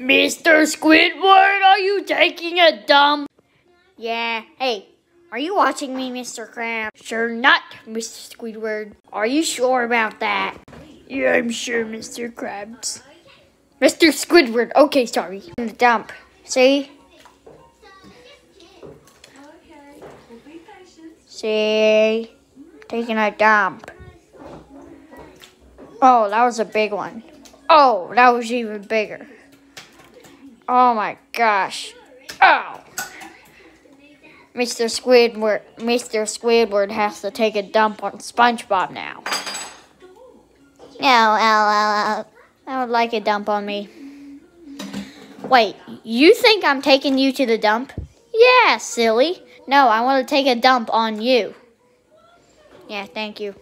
Mr. Squidward, are you taking a dump? Yeah. Hey, are you watching me, Mr. Krabs? Sure not, Mr. Squidward. Are you sure about that? Yeah, I'm sure, Mr. Krabs. Mr. Squidward, okay, sorry. In the dump. See? See? Taking a dump. Oh, that was a big one. Oh, that was even bigger. Oh my gosh. Oh. Mr. Squidward, Mr. Squidward has to take a dump on SpongeBob now. No, I would like a dump on me. Wait, you think I'm taking you to the dump? Yeah, silly. No, I want to take a dump on you. Yeah, thank you.